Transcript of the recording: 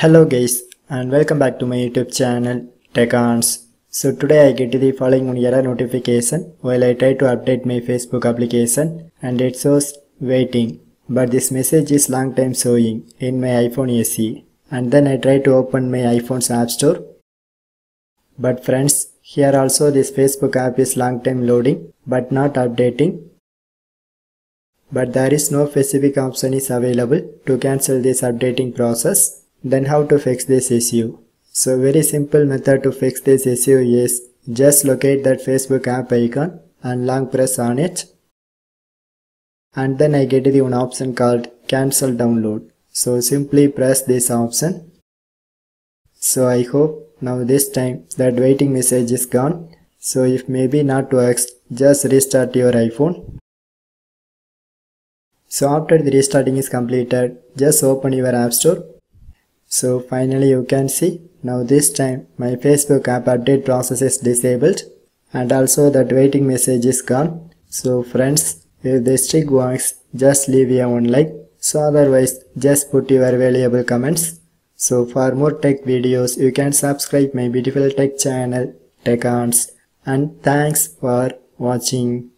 Hello guys and welcome back to my YouTube channel Teconz. So today I get the following error notification while I try to update my Facebook application and it shows waiting but this message is long time showing in my iPhone SE and then I try to open my iPhone's app store. But friends here also this Facebook app is long time loading but not updating. But there is no specific option is available to cancel this updating process then how to fix this issue? So very simple method to fix this issue is just locate that Facebook app icon and long press on it. And then I get the one option called cancel download. So simply press this option. So I hope now this time that waiting message is gone. So if maybe not works, just restart your iPhone. So after the restarting is completed, just open your app store so finally you can see now this time my Facebook app update process is disabled and also that waiting message is gone. So friends if this trick works just leave your one like so otherwise just put your valuable comments. So for more tech videos you can subscribe my beautiful tech channel Teconz and thanks for watching.